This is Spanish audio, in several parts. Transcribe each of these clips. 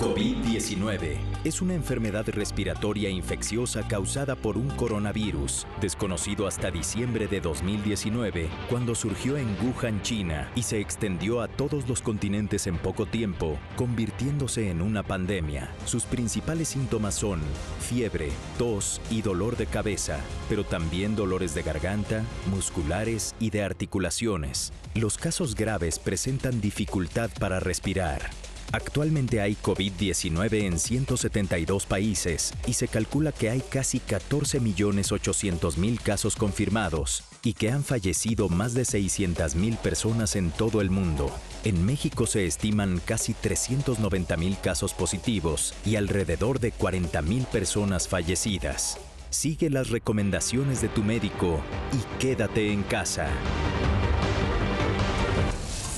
COVID-19 es una enfermedad respiratoria infecciosa causada por un coronavirus, desconocido hasta diciembre de 2019, cuando surgió en Wuhan, China, y se extendió a todos los continentes en poco tiempo, convirtiéndose en una pandemia. Sus principales síntomas son fiebre, tos y dolor de cabeza, pero también dolores de garganta, musculares y de articulaciones. Los casos graves presentan dificultad para respirar. Actualmente hay COVID-19 en 172 países y se calcula que hay casi 14.800.000 casos confirmados y que han fallecido más de 600.000 personas en todo el mundo. En México se estiman casi 390.000 casos positivos y alrededor de 40.000 personas fallecidas. Sigue las recomendaciones de tu médico y quédate en casa.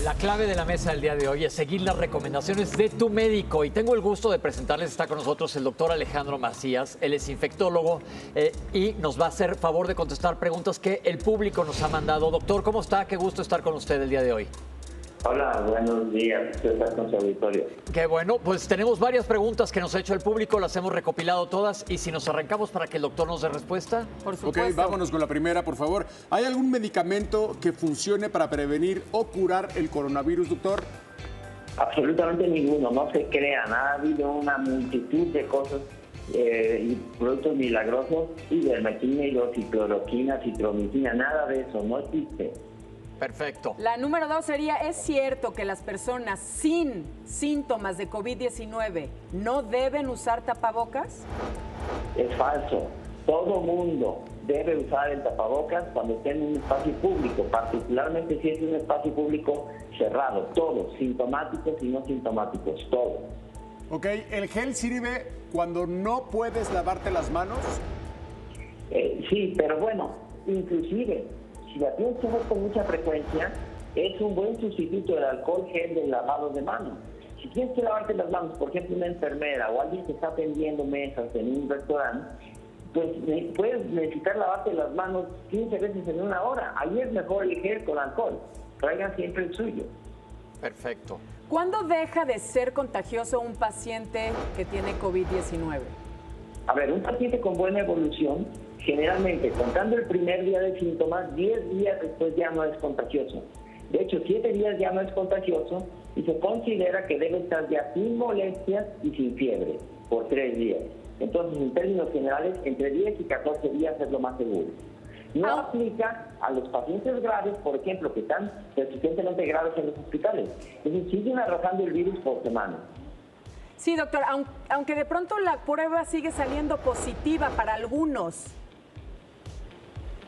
La clave de la mesa del día de hoy es seguir las recomendaciones de tu médico. Y tengo el gusto de presentarles, está con nosotros el doctor Alejandro Macías. Él es infectólogo eh, y nos va a hacer favor de contestar preguntas que el público nos ha mandado. Doctor, ¿cómo está? Qué gusto estar con usted el día de hoy. Hola, buenos días. Usted está con su auditorio. Qué bueno, pues tenemos varias preguntas que nos ha hecho el público, las hemos recopilado todas y si nos arrancamos para que el doctor nos dé respuesta. Por supuesto. Ok, vámonos con la primera, por favor. ¿Hay algún medicamento que funcione para prevenir o curar el coronavirus, doctor? Absolutamente ninguno, no se crean. Ha habido una multitud de cosas eh, y productos milagrosos, ivermectina, hidroxicloroquina, citromicina, nada de eso, no existe. Perfecto. La número dos sería, ¿es cierto que las personas sin síntomas de COVID-19 no deben usar tapabocas? Es falso. Todo mundo debe usar el tapabocas cuando esté en un espacio público, particularmente si es un espacio público cerrado, todos, sintomáticos y no sintomáticos, todos. Ok, ¿el gel sirve cuando no puedes lavarte las manos? Eh, sí, pero bueno, inclusive si la tienes que hacer con mucha frecuencia, es un buen sustituto del alcohol gel del lavado de manos. Si tienes que lavarte las manos, por ejemplo, una enfermera o alguien que está atendiendo mesas en un restaurante, pues puedes necesitar lavarte las manos 15 veces en una hora. Ahí es mejor el gel con alcohol. Traigan siempre el suyo. Perfecto. ¿Cuándo deja de ser contagioso un paciente que tiene COVID-19? A ver, un paciente con buena evolución Generalmente, contando el primer día de síntomas, 10 días después ya no es contagioso. De hecho, 7 días ya no es contagioso y se considera que debe estar ya sin molestias y sin fiebre por 3 días. Entonces, en términos generales, entre 10 y 14 días es lo más seguro. No ah. aplica a los pacientes graves, por ejemplo, que están suficientemente graves en los hospitales. Es decir, siguen arrojando el virus por semana. Sí, doctor, aunque de pronto la prueba sigue saliendo positiva para algunos,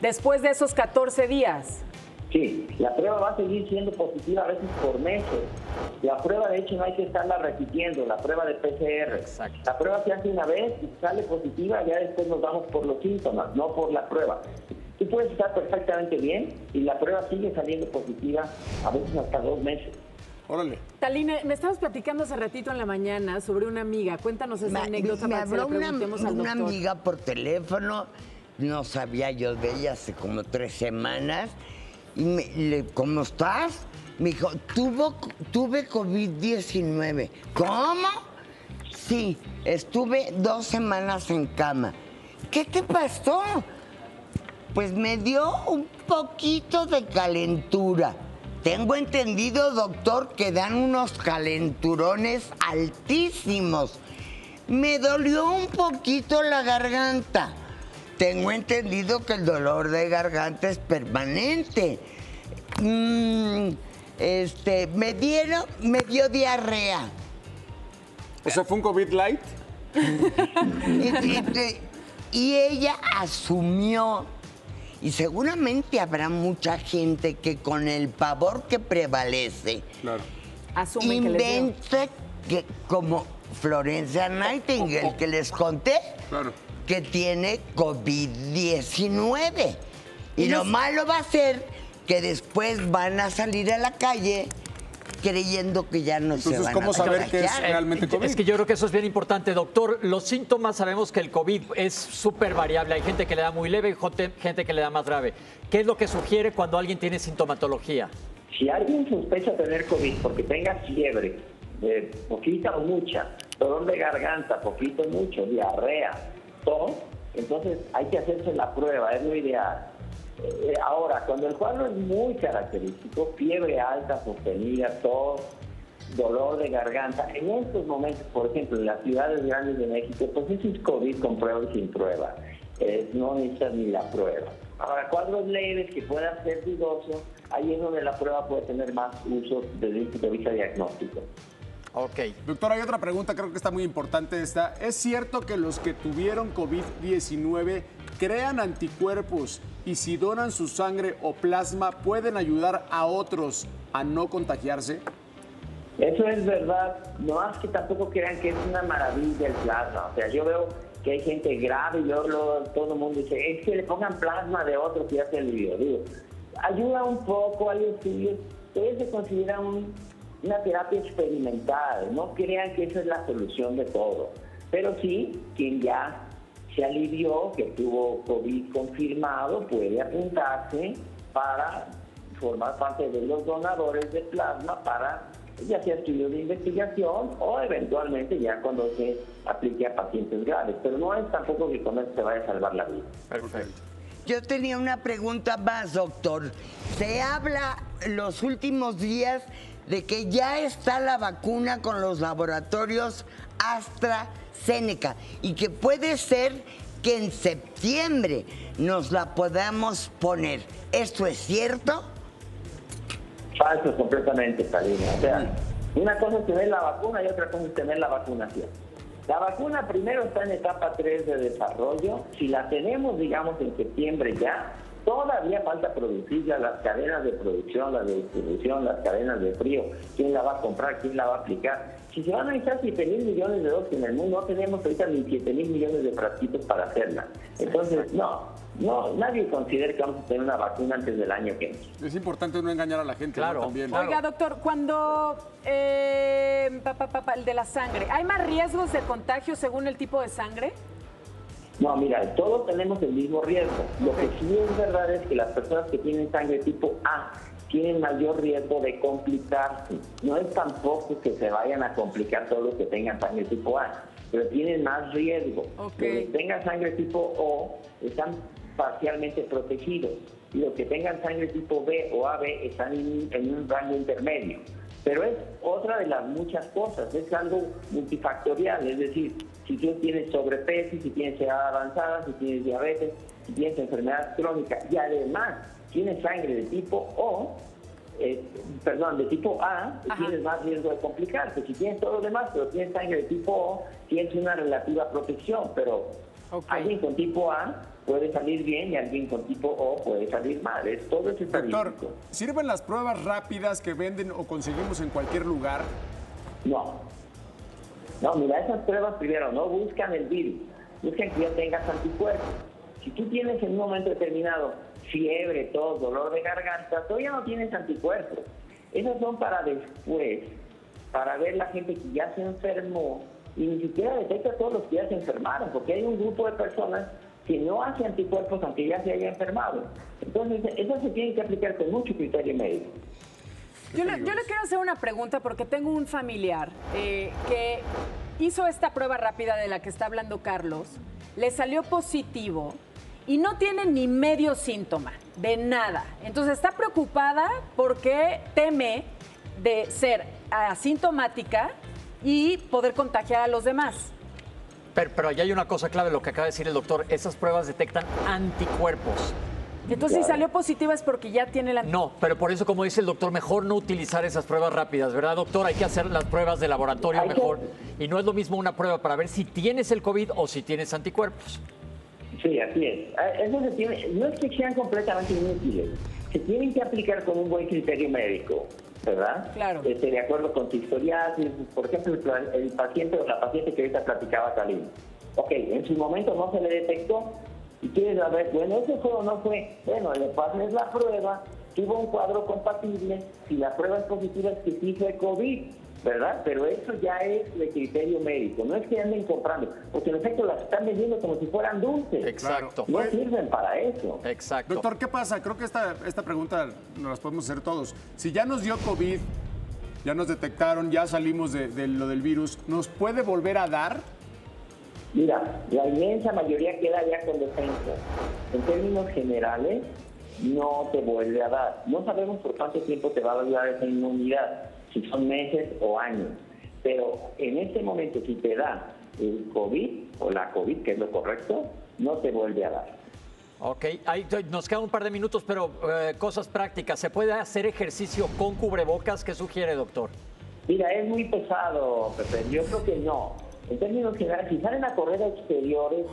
después de esos 14 días. Sí, la prueba va a seguir siendo positiva a veces por meses. La prueba, de hecho, no hay que estarla repitiendo, la prueba de PCR. Exacto. La prueba se hace una vez y sale positiva, ya después nos vamos por los síntomas, no por la prueba. Tú puedes estar perfectamente bien y la prueba sigue saliendo positiva a veces hasta dos meses. Órale. Taline, me estabas platicando hace ratito en la mañana sobre una amiga. Cuéntanos esa anécdota me habló una, una amiga por teléfono no sabía yo de ella hace como tres semanas. Y me, le, ¿cómo estás? Me dijo, Tuvo, tuve COVID-19. ¿Cómo? Sí, estuve dos semanas en cama. ¿Qué te pasó? Pues me dio un poquito de calentura. Tengo entendido, doctor, que dan unos calenturones altísimos. Me dolió un poquito la garganta tengo entendido que el dolor de garganta es permanente. Mm, este, me dieron, me dio diarrea. ¿Eso fue un COVID light? y, ella asumió, y seguramente habrá mucha gente que con el pavor que prevalece, inventa que, como Florencia Nightingale, que les conté, claro que tiene COVID-19. Y lo malo va a ser que después van a salir a la calle creyendo que ya no se van ¿cómo saber que es realmente COVID? Es que yo creo que eso es bien importante, doctor. Los síntomas sabemos que el COVID es súper variable. Hay gente que le da muy leve y gente que le da más grave. ¿Qué es lo que sugiere cuando alguien tiene sintomatología? Si alguien sospecha tener COVID porque tenga fiebre, eh, poquita o mucha, dolor de garganta, poquito, mucho, diarrea, entonces hay que hacerse la prueba, es lo ideal. Eh, ahora, cuando el cuadro es muy característico, fiebre alta, sostenida, tos, dolor de garganta, en estos momentos, por ejemplo, en las ciudades grandes de México, pues eso es COVID con prueba y sin prueba. No necesitas ni la prueba. Ahora, cuadros leves que puedan ser dudosos, ahí es donde la prueba puede tener más uso desde el punto de vista diagnóstico. Ok. Doctor, hay otra pregunta, creo que está muy importante esta. ¿Es cierto que los que tuvieron COVID-19 crean anticuerpos y si donan su sangre o plasma pueden ayudar a otros a no contagiarse? Eso es verdad, no más que tampoco crean que es una maravilla el plasma. O sea, yo veo que hay gente grave y yo todo el mundo dice, es que le pongan plasma de otro que ya se alivió. Digo, ayuda un poco, hay estudios, ustedes se considera una terapia experimental, no crean que esa es la solución de todo. Pero sí, quien ya se alivió, que tuvo COVID confirmado, puede apuntarse para formar parte de los donadores de plasma para ya sea estudio de investigación o eventualmente ya cuando se aplique a pacientes graves. Pero no es tampoco que con eso se vaya a salvar la vida. Perfecto. Yo tenía una pregunta más, doctor. Se habla los últimos días de que ya está la vacuna con los laboratorios AstraZeneca y que puede ser que en septiembre nos la podamos poner. ¿Esto es cierto? Falso completamente, Karina. O sea, una cosa es tener la vacuna y otra cosa es tener la vacunación. La vacuna primero está en etapa 3 de desarrollo. Si la tenemos, digamos, en septiembre ya, todavía falta producir ya las cadenas de producción, las de distribución, las cadenas de frío. ¿Quién la va a comprar? ¿Quién la va a aplicar? Si se van a necesitar 7 mil millones de dosis en el mundo, no tenemos ahorita ni 7 mil millones de frasquitos para hacerla. Entonces, no, no, nadie considera que vamos a tener una vacuna antes del año que viene. Es importante no engañar a la gente Claro, también. claro. Oiga, doctor, cuando eh, pa, pa, pa, pa, el de la sangre, ¿hay más riesgos de contagio según el tipo de sangre? No, mira, todos tenemos el mismo riesgo. Lo que sí es verdad es que las personas que tienen sangre tipo A tienen mayor riesgo de complicarse. No es tampoco que se vayan a complicar todos los que tengan sangre tipo A, pero tienen más riesgo. Ok. Los que tengan sangre tipo O están parcialmente protegidos y los que tengan sangre tipo B o AB están en, en un rango intermedio. Pero es otra de las muchas cosas, es algo multifactorial, es decir, si tú tienes sobrepeso, si tienes edad avanzada, si tienes diabetes, si tienes enfermedad crónica y además tienes sangre de tipo O, eh, perdón, de tipo A, Ajá. tienes más riesgo de complicarte. Si tienes todo lo demás, pero tienes sangre de tipo O, tienes una relativa protección, pero Ok. alguien con tipo A puede salir bien y alguien con tipo O puede salir mal. Es, todo es Doctor. ¿sirven las pruebas rápidas que venden o conseguimos en cualquier lugar? No. No, mira, esas pruebas primero no buscan el virus, buscan que ya tengas anticuerpos. Si tú tienes en un momento determinado fiebre, tos, dolor de garganta, todavía no tienes anticuerpos. Esas son para después, para ver la gente que ya se enfermó y ni siquiera detecta a todos los que ya se enfermaron, porque hay un grupo de personas que no hace anticuerpos aunque ya se haya enfermado. Entonces, eso se tiene que aplicar con mucho criterio médico. Yo le, yo le quiero hacer una pregunta porque tengo un familiar eh, que hizo esta prueba rápida de la que está hablando Carlos, le salió positivo y no tiene ni medio síntoma de nada. Entonces está preocupada porque teme de ser asintomática y poder contagiar a los demás. Pero, pero ahí hay una cosa clave, lo que acaba de decir el doctor, esas pruebas detectan anticuerpos. Entonces, si salió positiva es porque ya tiene la... No, pero por eso, como dice el doctor, mejor no utilizar esas pruebas rápidas, ¿verdad, doctor? Hay que hacer las pruebas de laboratorio Hay que- mejor. Y no es lo mismo una prueba para ver si tienes el COVID o si tienes anticuerpos. Sí, así es. Eh, Eso se tiene, no es que sean completamente inútiles, se tienen que aplicar con un buen criterio médico, ¿verdad? Claro. Este, de acuerdo con tu historial, por ejemplo, el, paciente o la paciente que ahorita platicaba Kalim. Ok, en su momento no se le detectó y quieres saber, bueno, ¿eso fue o no fue? Bueno, le pasas la prueba, tuvo un cuadro compatible, si la prueba es positiva es que sí fue COVID, ¿verdad? Pero eso ya es de criterio médico, no es que anden comprando, porque en efecto las están vendiendo como si fueran dulces. Exacto. No sirven para eso. Exacto. Doctor, ¿qué pasa? Creo que esta, esta pregunta nos la podemos hacer todos. Si ya nos dio COVID ya nos detectaron, ya salimos de, de lo del virus, ¿nos puede volver a dar? Mira, la inmensa mayoría queda ya con defensa. En términos generales, no te vuelve a dar. No sabemos por cuánto tiempo te va a durar esa inmunidad, si son meses o años. Pero en este momento, si te da el COVID o la COVID, que es lo correcto, no te vuelve a dar. Ok, ahí nos quedan un par de minutos, pero eh, cosas prácticas. ¿Se puede hacer ejercicio con cubrebocas? ¿Qué sugiere, doctor? Mira, es muy pesado, Pepe. Yo creo que no. En términos generales, si salen a correr a exteriores,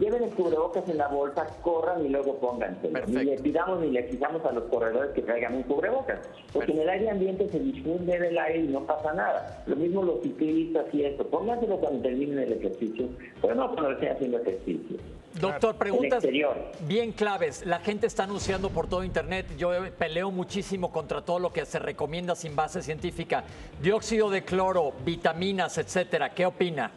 lleven el cubrebocas en la bolsa, corran y luego pónganse. Ni le pidamos ni le exijamos a los corredores que traigan un cubrebocas, porque en el aire ambiente se difunde el aire y no pasa nada. Lo mismo los ciclistas y esto, pónganselo cuando terminen el ejercicio, pero no cuando estén haciendo ejercicio. Doctor, preguntas bien claves. La gente está anunciando por todo Internet. Yo peleo muchísimo contra todo lo que se recomienda sin base científica. Dióxido de cloro, vitaminas, etcétera. ¿Qué opina?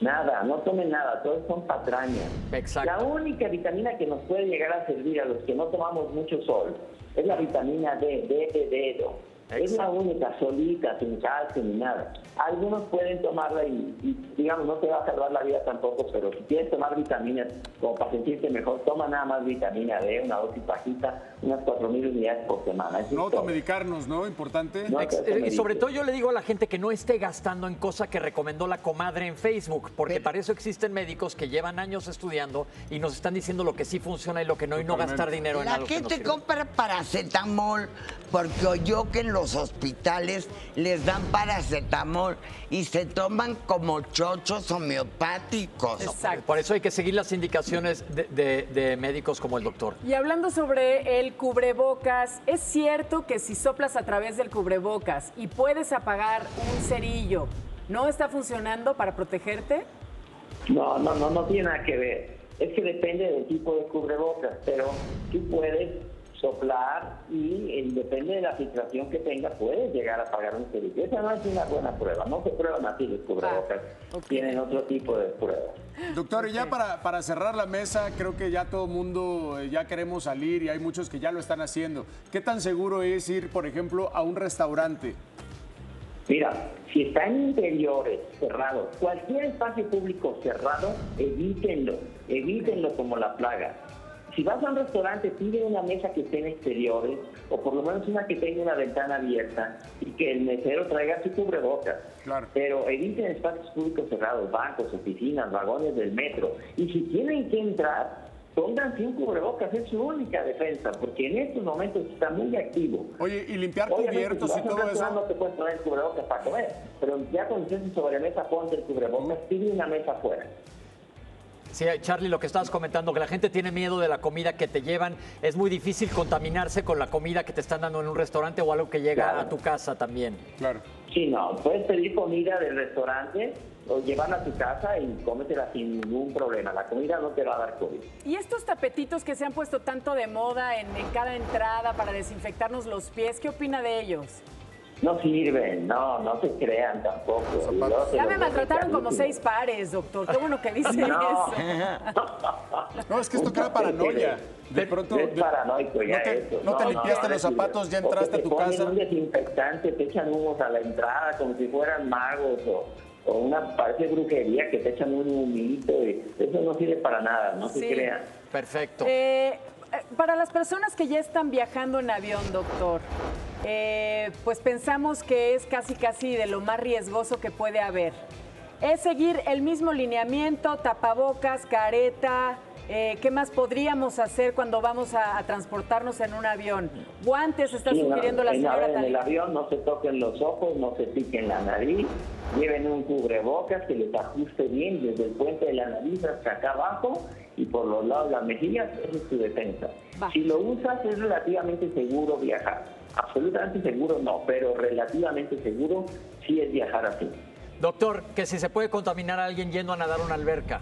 Nada, no tomen nada, todos son patrañas. Exacto. La única vitamina que nos puede llegar a servir a los que no tomamos mucho sol es la vitamina D, D de dedo. Es la única, solita, sin calcio ni nada. Algunos pueden tomarla y, digamos, no te va a salvar la vida tampoco, pero si quieres tomar vitaminas como para sentirte mejor, toma nada más vitamina D, una dosis bajita, unas 4.000 unidades por semana. no automedicarnos, ¿no? Importante. y sobre todo yo le digo a la gente que no esté gastando en cosas que recomendó la comadre en Facebook, porque para eso existen médicos que llevan años estudiando y nos están diciendo lo que sí funciona y lo que no, y no gastar dinero en algo La gente compra paracetamol porque oyó que los hospitales les dan paracetamol y se toman como chochos homeopáticos. Exacto. Por eso hay que seguir las indicaciones de, médicos como el doctor. Y hablando sobre el cubrebocas, ¿es cierto que si soplas a través del cubrebocas y puedes apagar un cerillo, no está funcionando para protegerte? No, no, no, no tiene nada que ver. Es que depende del tipo de cubrebocas, pero tú puedes soplar y eh, depende de la filtración que tenga, puedes llegar a pagar un servicio. Esa no es una buena prueba, no se prueban así los cubrebocas, ah, tienen otro tipo de pruebas. Doctor, y ya para, para cerrar la mesa, creo que ya todo el mundo eh, ya queremos salir y hay muchos que ya lo están haciendo. ¿Qué tan seguro es ir, por ejemplo, a un restaurante? Mira, si está en interiores cerrados, cualquier espacio público cerrado, evítenlo, evítenlo como la plaga si vas a un restaurante, pide una mesa que esté en exteriores, o por lo menos una que tenga una ventana abierta, y que el mesero traiga su cubrebocas. Pero eviten espacios públicos cerrados, bancos, oficinas, vagones del metro. Y si tienen que entrar, pónganse un cubrebocas, es su única defensa, porque en estos momentos está muy activo. Oye, y limpiar cubiertos y todo eso. No te puedes poner el cubrebocas para comer, pero ya cuando estés en sobremesa, ponte el cubrebocas, pide una mesa afuera. Sí, Charlie, lo que estabas comentando, que la gente tiene miedo de la comida que te llevan. Es muy difícil contaminarse con la comida que te están dando en un restaurante o algo que llega a tu casa también. Claro. Sí, no. Puedes pedir comida del restaurante o llevarla a tu casa y cómetela sin ningún problema. La comida no te va a dar COVID. ¿Y estos tapetitos que se han puesto tanto de moda en, en cada entrada para desinfectarnos los pies, qué opina de ellos? No sirven, no, no se crean tampoco. Ya me maltrataron como seis pares, doctor. Qué bueno que dice eso. no, es que esto crea paranoia. De pronto. Es paranoico ya no te, eso. No, te limpiaste los zapatos, ya entraste a tu casa. un desinfectante, te echan humos a la entrada como si fueran magos o, o una parece brujería que te echan un humito. Y eso no sirve para nada, no se crean. Perfecto. Eh, para las personas que ya están viajando en avión, doctor, eh, pues pensamos que es casi casi de lo más riesgoso que puede haber. Es seguir el mismo lineamiento, tapabocas, careta, eh, ¿Qué más podríamos hacer cuando vamos a, transportarnos en un avión? Guantes, está sugiriendo la señora. En el avión no se toquen los ojos, no se piquen la nariz, lleven un cubrebocas que les ajuste bien desde el puente de la nariz hasta acá abajo y por los lados de las mejillas, esa es tu defensa. Si lo usas es relativamente seguro viajar. Absolutamente seguro no, pero relativamente seguro sí es viajar así. Doctor, que si se puede contaminar a alguien yendo a nadar una alberca.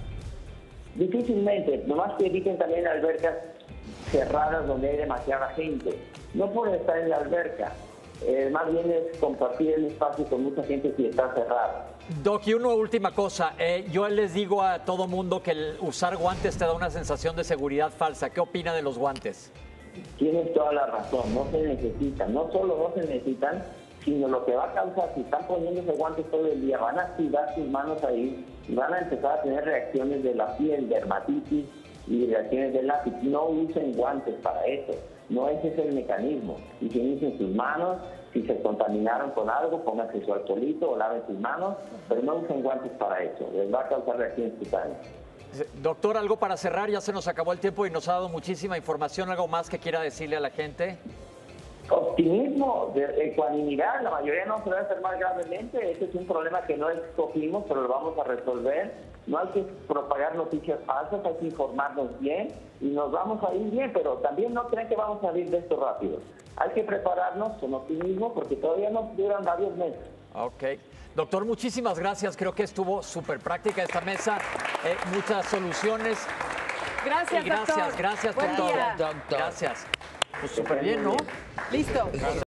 Difícilmente, nomás que eviten también albercas cerradas donde hay demasiada gente. No por estar en la alberca, eh, más bien es compartir el espacio con mucha gente si está cerrada. Doc, y una última cosa. Eh, yo les digo a todo mundo que el usar guantes te da una sensación de seguridad falsa. ¿Qué opina de los guantes? Tienes toda la razón, no se necesitan. No solo no se necesitan, sino lo que va a causar, si están poniéndose guantes todo el día, van a activar sus manos ahí y van a empezar a tener reacciones de la piel, dermatitis y reacciones del lápiz. No usen guantes para eso, no ese es el mecanismo. Y usen sus manos, si se contaminaron con algo, pónganse su alcoholito o laven sus manos, pero no usen guantes para eso, les va a causar reacciones cutáneas. Doctor, algo para cerrar, ya se nos acabó el tiempo y nos ha dado muchísima información, algo más que quiera decirle a la gente. Optimismo, de, ecuanimidad, la mayoría no se va a enfermar gravemente, ese es un problema que no escogimos, pero lo vamos a resolver. No hay que propagar noticias falsas, hay que informarnos bien y nos vamos a ir bien, pero también no creen que vamos a salir de esto rápido. Hay que prepararnos con optimismo porque todavía nos duran varios meses. Ok. Doctor, muchísimas gracias. Creo que estuvo súper práctica esta mesa. Eh, muchas soluciones. Gracias, Y gracias, doctor. gracias, Buen doctor. día. Doctor. Gracias. Pues súper bien, ¿no? Listo.